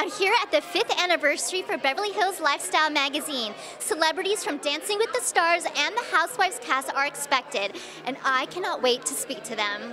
I'm here at the fifth anniversary for Beverly Hills Lifestyle magazine. Celebrities from Dancing with the Stars and the Housewives cast are expected, and I cannot wait to speak to them.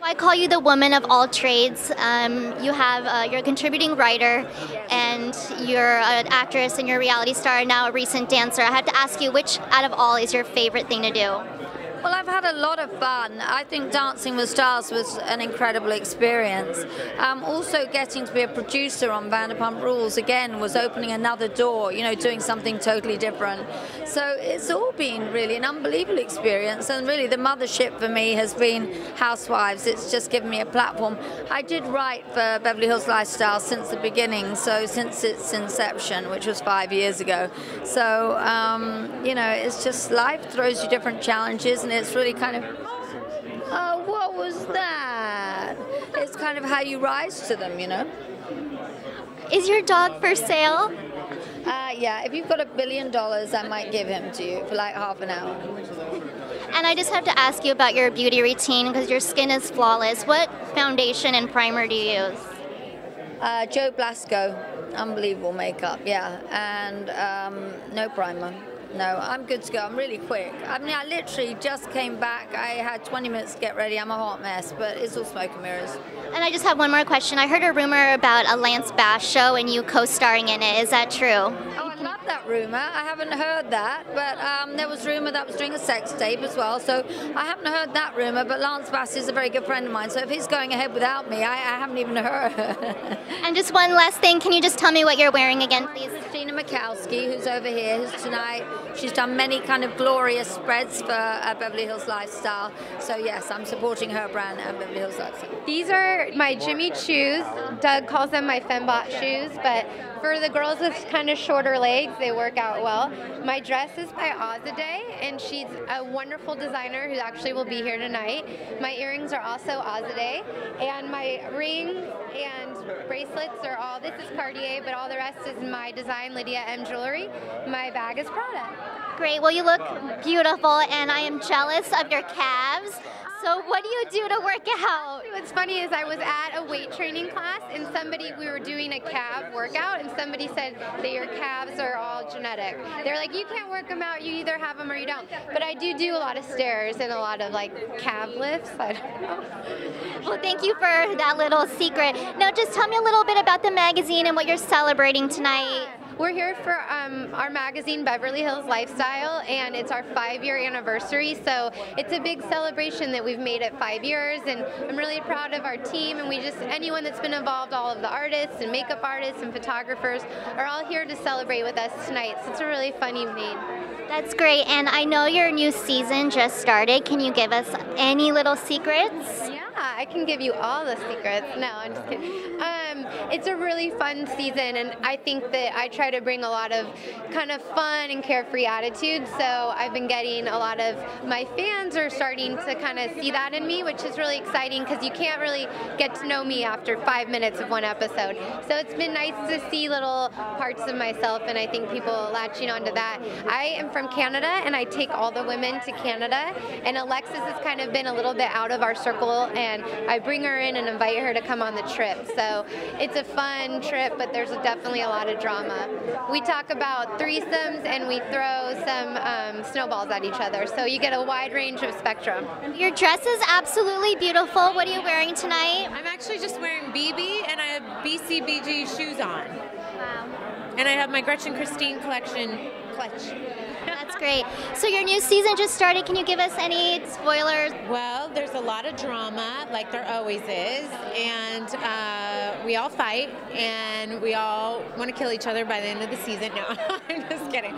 I call you the woman of all trades. Um, you have uh, you're a contributing writer, and you're an actress, and you're a reality star, and now a recent dancer. I have to ask you, which out of all is your favorite thing to do? Well, I've had a lot of fun. I think Dancing with Stars was an incredible experience. Um, also, getting to be a producer on Vanderpump Rules again was opening another door, you know, doing something totally different. So it's all been really an unbelievable experience. And really, the mothership for me has been Housewives. It's just given me a platform. I did write for Beverly Hills Lifestyle since the beginning, so since its inception, which was five years ago. So, um, you know, it's just life throws you different challenges and it's really kind of, oh, what was that? It's kind of how you rise to them, you know. Is your dog for sale? Uh, yeah, if you've got a billion dollars, I might give him to you for like half an hour. And I just have to ask you about your beauty routine because your skin is flawless. What foundation and primer do you use? Uh, Joe Blasco, unbelievable makeup, yeah, and um, no primer. No, I'm good to go. I'm really quick. I mean, I literally just came back. I had 20 minutes to get ready. I'm a hot mess, but it's all smoke and mirrors. And I just have one more question. I heard a rumor about a Lance Bass show and you co-starring in it. Is that true? Oh, that rumor. I haven't heard that, but um, there was rumor that was doing a sex tape as well. So I haven't heard that rumor. But Lance Bass is a very good friend of mine. So if he's going ahead without me, I, I haven't even heard. and just one last thing. Can you just tell me what you're wearing again, please? Christina Mikowski, who's over here, who's tonight. She's done many kind of glorious spreads for uh, Beverly Hills Lifestyle. So yes, I'm supporting her brand and Beverly Hills Lifestyle. These are my Jimmy Choos. Doug calls them my Fembot shoes, but for the girls with kind of shorter legs, they work out well. My dress is by Ozadeh, and she's a wonderful designer who actually will be here tonight. My earrings are also Ozadeh, and my rings and bracelets are all, this is Cartier, but all the rest is my design, Lydia M Jewelry. My bag is Prada. Great. Well, you look beautiful, and I am jealous of your calves. So what do you do to work out? What's funny is I was at a weight training class and somebody, we were doing a calf workout and somebody said that your calves are all genetic. They're like, you can't work them out, you either have them or you don't. But I do do a lot of stairs and a lot of like calf lifts. I don't know. Well, thank you for that little secret. Now just tell me a little bit about the magazine and what you're celebrating tonight. We're here for um, our magazine, Beverly Hills Lifestyle, and it's our five year anniversary. So it's a big celebration that we've made it five years, and I'm really proud of our team. And we just, anyone that's been involved, all of the artists and makeup artists and photographers are all here to celebrate with us tonight. So it's a really fun evening. That's great. And I know your new season just started. Can you give us any little secrets? Yeah. I can give you all the secrets. No, I'm just kidding. Um, Um, it's a really fun season, and I think that I try to bring a lot of kind of fun and carefree attitude. So I've been getting a lot of my fans are starting to kind of see that in me, which is really exciting because you can't really get to know me after five minutes of one episode. So it's been nice to see little parts of myself, and I think people latching onto that. I am from Canada, and I take all the women to Canada, and Alexis has kind of been a little bit out of our circle. And I bring her in and invite her to come on the trip. So it's a fun trip, but there's definitely a lot of drama. We talk about threesomes and we throw some um, snowballs at each other. So you get a wide range of spectrum. Your dress is absolutely beautiful. What are you wearing tonight? I'm actually just wearing BB and I have BCBG shoes on. And I have my Gretchen Christine collection clutch. That's great. So your new season just started. Can you give us any spoilers? Well, there's a lot of drama, like there always is, and uh, we all fight, and we all want to kill each other by the end of the season. No, I'm just kidding.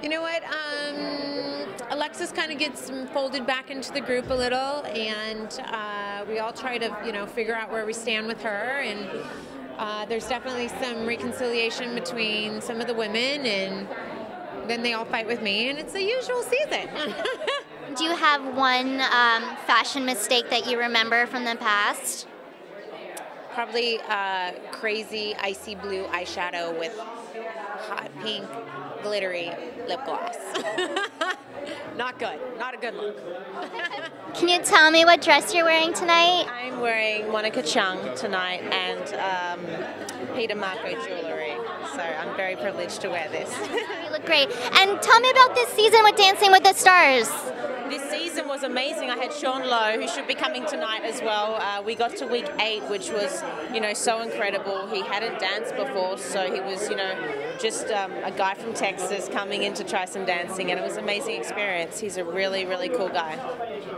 You know what? Um, Alexis kind of gets folded back into the group a little, and uh, we all try to, you know, figure out where we stand with her. And uh, there's definitely some reconciliation between some of the women, and then they all fight with me, and it's the usual season. Do you have one um, fashion mistake that you remember from the past? Probably uh, crazy icy blue eyeshadow with hot pink glittery lip gloss. Not good. Not a good look. Can you tell me what dress you're wearing tonight? I'm wearing Monica Chung tonight and um, Peter Marco jewelry. So I'm very privileged to wear this. You look great. And tell me about this season with Dancing with the Stars. This season was amazing. I had Sean Lowe, who should be coming tonight as well. Uh, we got to week eight, which was, you know, so incredible. He hadn't danced before, so he was, you know, just um, a guy from Texas coming in to try some dancing, and it was an amazing experience. He's a really, really cool guy.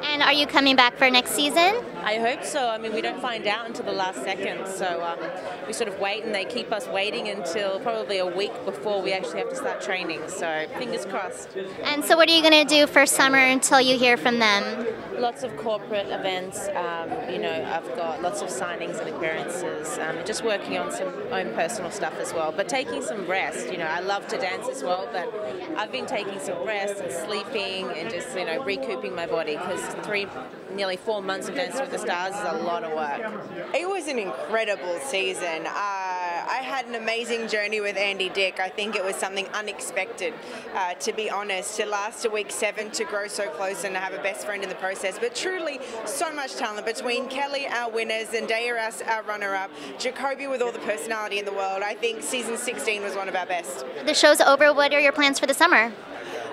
And are you coming back for next season? I hope so. I mean, we don't find out until the last second, so um, we sort of wait, and they keep us waiting until probably a week before we actually have to start training. So fingers crossed. And so, what are you going to do for summer until you hear from them? Lots of corporate events. Um, you know, I've got lots of signings and appearances. Um, just working on some own personal stuff as well, but taking some rest. You know, I love to dance as well, but I've been taking some rest and sleeping and just you know recouping my body because three, nearly four months of Dancing with the Stars is a lot of work. It was an incredible season. Uh, I had an amazing journey with Andy Dick. I think it was something unexpected, uh, to be honest, to last to week seven, to grow so close and to have a best friend in the process. But truly, so much talent between Kellie, our winners, and Daya, our, our runner up, Jacoby with all the personality in the world. I think season 16 was one of our best. The show's over. What are your plans for the summer?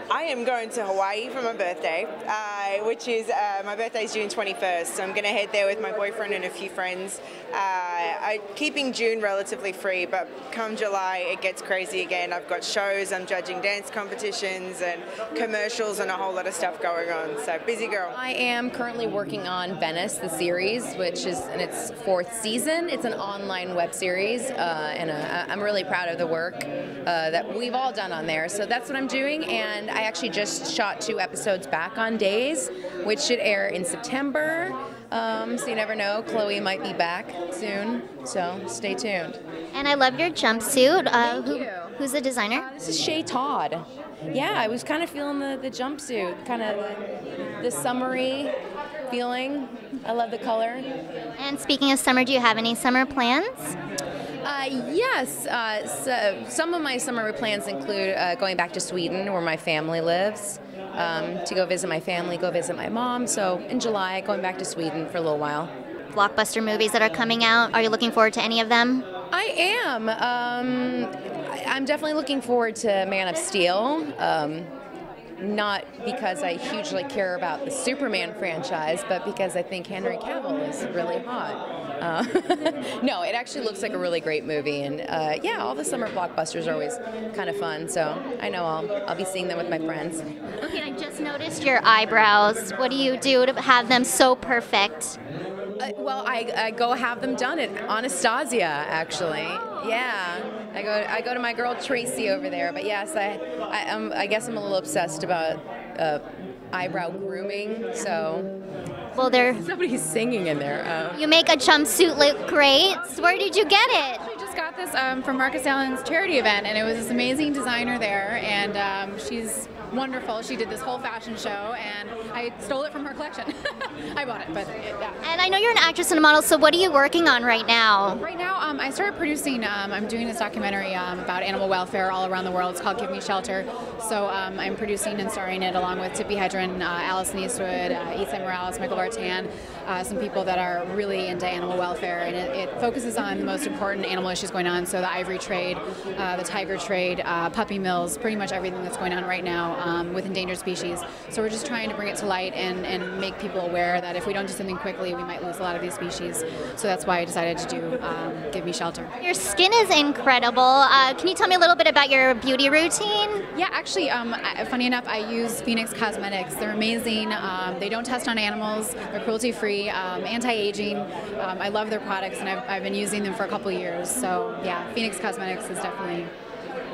I am going to Hawaii for my birthday, uh, which is uh, my birthday is June 21st. So I'm going to head there with my boyfriend and a few friends. Uh, I keeping June relatively free, but come July it gets crazy again. I've got shows, I'm judging dance competitions and commercials and a whole lot of stuff going on. So busy girl. I am currently working on Venice, the series, which is in its fourth season. It's an online web series, uh, and uh, I'm really proud of the work uh, that we've all done on there. So that's what I'm doing, and I actually just shot two episodes back on Days, which should air in September. Um, so you never know, Chloe might be back soon. So stay tuned. And I love your jumpsuit. Uh, who, you. Who's the designer? Uh, this is Shay Todd. Yeah, I was kind of feeling the, the jumpsuit, kind of the, the summery feeling. I love the color. And speaking of summer, do you have any summer plans? Uh, yes, uh, so some of my summer plans include uh, going back to Sweden, where my family lives, um, to go visit my family, go visit my mom. So in July, going back to Sweden for a little while. Blockbuster movies that are coming out. Are you looking forward to any of them? I am. Um, I'm definitely looking forward to Man of Steel. Um, not because I hugely care about the Superman franchise, but because I think Henry Cavill is really hot. Uh, no, it actually looks like a really great movie, and uh, yeah, all the summer blockbusters are always kind of fun. So I know I'll I'll be seeing them with my friends. Okay, I just noticed your eyebrows. What do you do to have them so perfect? Uh, well, I, I go have them done at Anastasia, actually. Yeah, I go I go to my girl Tracy over there. But yes, I I, am I guess I'm a little obsessed about uh, eyebrow grooming. So Well, they're somebody's singing in there. Uh, you make a jumpsuit look great. Where did you get it? I just got this um, from Marcus Allen's charity event, and it was this amazing designer there, and um, she's wonderful. She did this whole fashion show, and I stole it from her collection. I bought it, but it, yeah. And I know you're an actress and a model, so what are you working on right now? Right now, um, I started producing. Um, I'm doing this documentary um, about animal welfare all around the world. It's called Give Me Shelter. So um, I'm producing and starring it along with Tippi Hedren, uh, Alison Eastwood, uh, Esai Morales, Michael Vartan, uh, some people that are really into animal welfare. And it, it focuses on the most important animal issues going on. So the ivory trade, uh, the tiger trade, uh, puppy mills, pretty much everything that's going on right now um, with endangered species. So we're just trying to bring it to light and, and make people aware that if we don't do something quickly, we might lose a lot of these species. So that's why I decided to do um, Give Me Shelter. Your skin is incredible. Uh, can you tell me a little bit about your beauty routine? Yeah, actually, um, I- funny enough, I use Phoenix Cosmetics. They're amazing. Um, they don't test on animals. They're cruelty-free, um, anti-aging. Um, I love their products, and I've, I've been using them for a couple years. So yeah, Phoenix Cosmetics is definitely.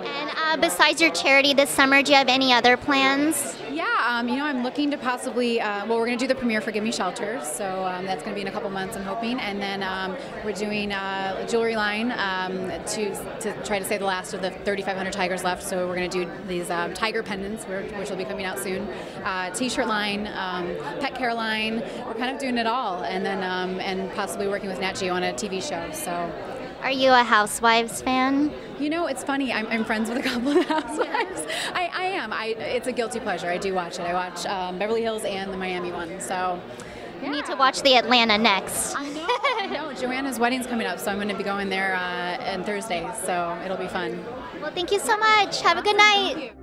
And uh, besides your charity this summer, do you have any other plans? Yeah, um, you know, I'm looking to possibly. Uh, well, we're going to do the premiere for Give Me Shelter, so um, that's going to be in a couple months, I'm hoping, and then um, we're doing uh, a jewelry line um, to to try to save the last of the 3,500 tigers left. So we're going to do these um, tiger pendants, which will be coming out soon. Uh, T-shirt line, um, pet care line. We're kind of doing it all, and then and possibly working with Nat Geo on a TV show. So. Are you a Housewives fan? You know, it's funny. I'm, I'm friends with a couple of housewives. I, I am. I, it's a guilty pleasure. I do watch it. I watch um, Beverly Hills and the Miami one. So You need to watch the Atlanta next. I know. I know. Joanna's wedding's coming up, so I'm going to be going there uh, on Thursday. So it'll be fun. Well, thank you so much. Have a good night.